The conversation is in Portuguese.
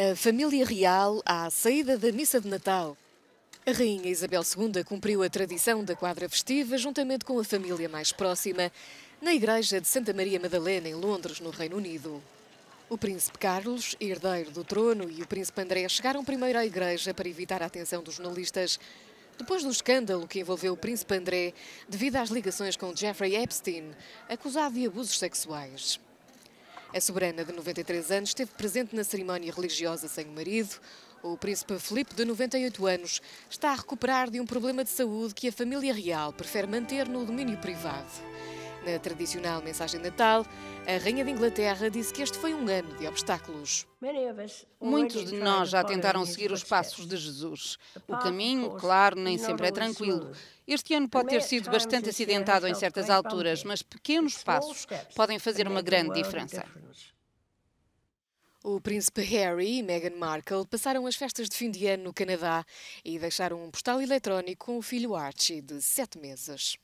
A família real à saída da missa de Natal. A Rainha Isabel II cumpriu a tradição da quadra festiva juntamente com a família mais próxima na Igreja de Santa Maria Madalena, em Londres, no Reino Unido. O Príncipe Carlos, herdeiro do trono, e o Príncipe André chegaram primeiro à Igreja para evitar a atenção dos jornalistas, depois do escândalo que envolveu o Príncipe André devido às ligações com Jeffrey Epstein, acusado de abusos sexuais. A soberana de 93 anos esteve presente na cerimónia religiosa sem o marido. O príncipe Filipe, de 98 anos, está a recuperar de um problema de saúde que a família real prefere manter no domínio privado. Na tradicional mensagem de Natal, a Rainha de Inglaterra disse que este foi um ano de obstáculos. Muitos de nós já tentaram seguir os passos de Jesus. O caminho, claro, nem sempre é tranquilo. Este ano pode ter sido bastante acidentado em certas alturas, mas pequenos passos podem fazer uma grande diferença. O príncipe Harry e Meghan Markle passaram as festas de fim de ano no Canadá e deixaram um postal eletrónico com o filho Archie, de sete meses.